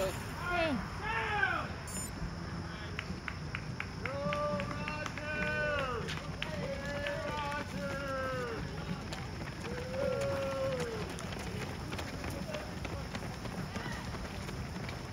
Hey.